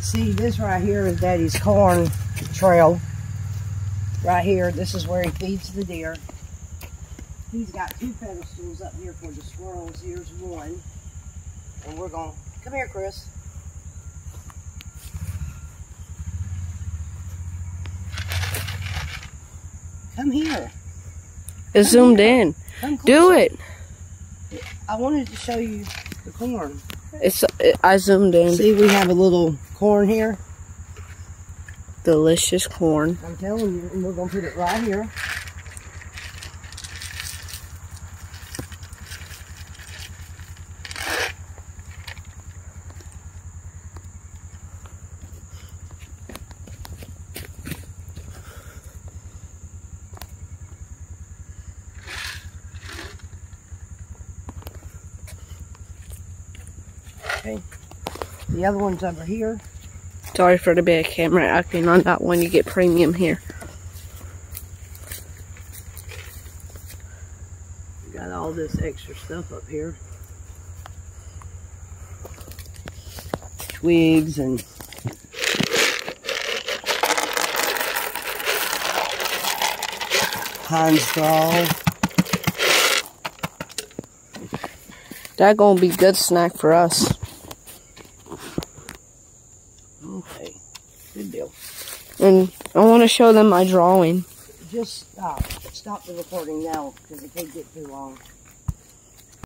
See, this right here is Daddy's corn trail. Right here, this is where he feeds the deer. He's got two pedestals up here for the squirrels. Here's one. And we're going, to... come here, Chris. Come here. It's zoomed in. Do it. I wanted to show you the corn. It's. It, I zoomed in. See, we have a little corn here. Delicious corn. I'm telling you, and we're gonna put it right here. Okay. The other one's over here. Sorry for the bad camera acting on that one. You get premium here. Got all this extra stuff up here. Twigs and pine straw. That gonna be good snack for us. Good deal. And I want to show them my drawing. Just stop. Stop the recording now because it can't get too long.